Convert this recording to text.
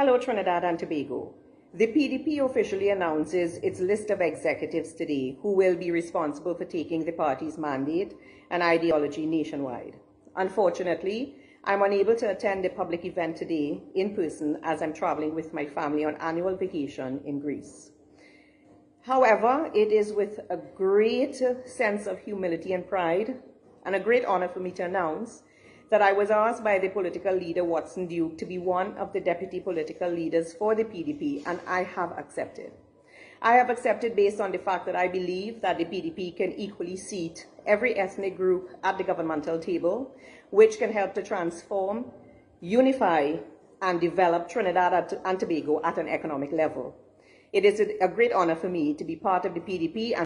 Hello, Trinidad and Tobago. The PDP officially announces its list of executives today who will be responsible for taking the party's mandate and ideology nationwide. Unfortunately, I'm unable to attend the public event today in person as I'm traveling with my family on annual vacation in Greece. However, it is with a great sense of humility and pride and a great honor for me to announce that I was asked by the political leader, Watson Duke, to be one of the deputy political leaders for the PDP, and I have accepted. I have accepted based on the fact that I believe that the PDP can equally seat every ethnic group at the governmental table, which can help to transform, unify, and develop Trinidad and Tobago at an economic level. It is a great honor for me to be part of the PDP and